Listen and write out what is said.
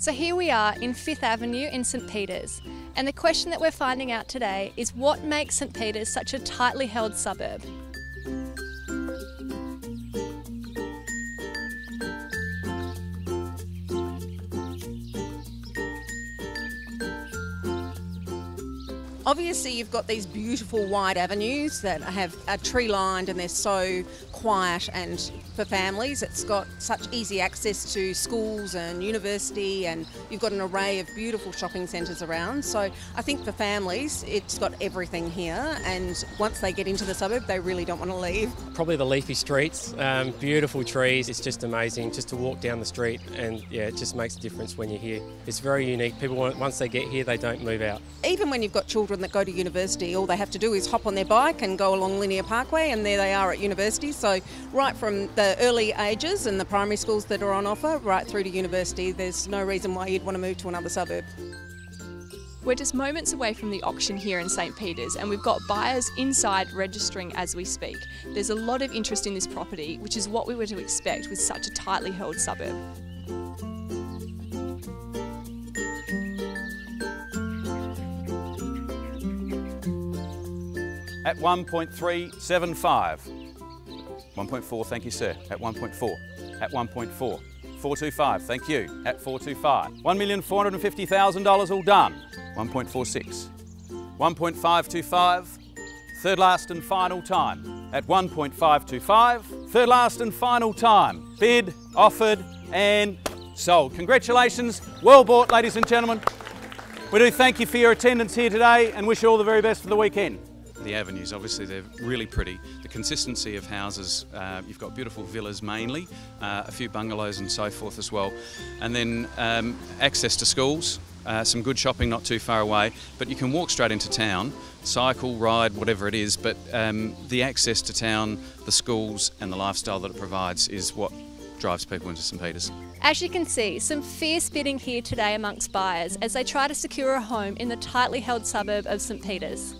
So here we are in Fifth Avenue in St Peters, and the question that we're finding out today is what makes St Peters such a tightly held suburb? Obviously, you've got these beautiful wide avenues that have are tree lined and they're so quiet and for families it's got such easy access to schools and university and you've got an array of beautiful shopping centres around so I think for families it's got everything here and once they get into the suburb they really don't want to leave. Probably the leafy streets, um, beautiful trees, it's just amazing just to walk down the street and yeah it just makes a difference when you're here. It's very unique, people once they get here they don't move out. Even when you've got children that go to university all they have to do is hop on their bike and go along Linear Parkway and there they are at university so right from the early ages and the primary schools that are on offer, right through to university, there's no reason why you'd want to move to another suburb. We're just moments away from the auction here in St Peters and we've got buyers inside registering as we speak. There's a lot of interest in this property, which is what we were to expect with such a tightly held suburb. At 1.375. 1.4, thank you, sir. At 1.4. At 1.4. 425, thank you. At 425. $1,450,000 all done. 1.46. 1.525. Third last and final time. At 1.525. Third last and final time. Bid, offered, and sold. Congratulations. Well bought, ladies and gentlemen. We do thank you for your attendance here today and wish you all the very best for the weekend the avenues. Obviously, they're really pretty. The consistency of houses, uh, you've got beautiful villas mainly, uh, a few bungalows and so forth as well. And then um, access to schools, uh, some good shopping not too far away, but you can walk straight into town, cycle, ride, whatever it is. But um, the access to town, the schools, and the lifestyle that it provides is what drives people into St Peters. As you can see, some fierce bidding here today amongst buyers as they try to secure a home in the tightly held suburb of St Peters.